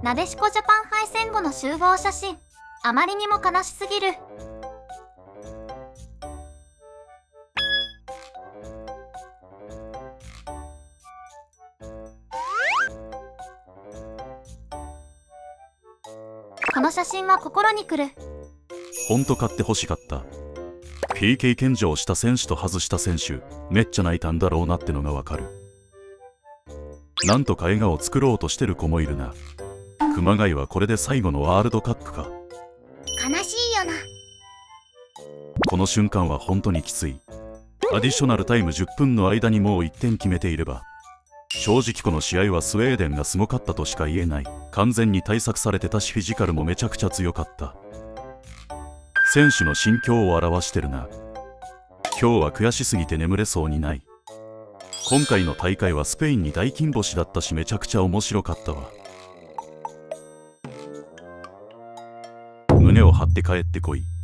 なでしこジャパン敗戦後の集合写真。あまりにも悲しすぎる。この写真は心にくる。ほんと買って欲しかった。PK 献上した選手と外した選手めっちゃ泣いたんだろうなってのがわかる。なんとか笑顔作ろうとしてる子もいるな。熊谷はこれで最後のワールドカップか。悲しいよな。この瞬間は本当にきつい。アディショナルタイム10分の間にもう1点決めていれば正直この試合はスウェーデンがすごかったとしか言えない。完全に対策されてたしフィジカルもめちゃくちゃ強かった。選手の心境を表してるな。今日は悔しすぎて眠れそうにない。今回の大会はスペインに大金星だったしめちゃくちゃ面白かったわを張って帰ってこい。